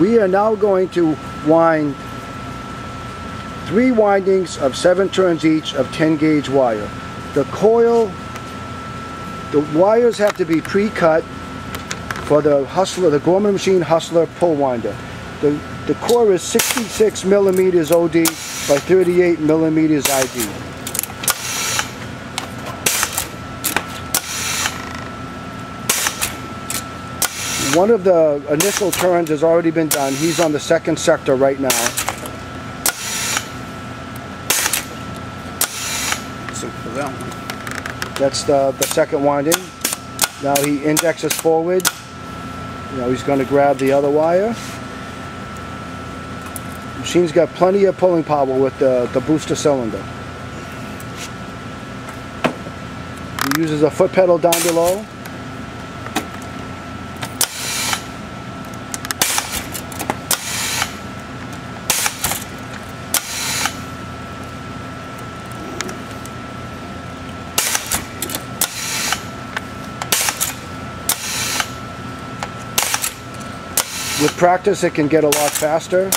we are now going to wind three windings of seven turns each of 10 gauge wire. The coil, the wires have to be pre-cut for the Hustler, the Gorman Machine Hustler pull winder. The, the core is 66 millimeters OD by 38 millimeters ID. One of the initial turns has already been done. He's on the second sector right now. So for that one. That's the, the second winding. Now he indexes forward. You know, he's going to grab the other wire. Machine's got plenty of pulling power with the, the booster cylinder. He uses a foot pedal down below. With practice, it can get a lot faster.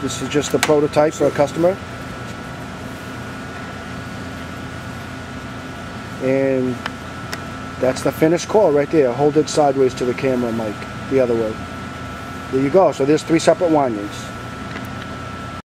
This is just a prototype for a customer. And that's the finished coil right there. Hold it sideways to the camera, Mike, the other way. There you go. So there's three separate windings.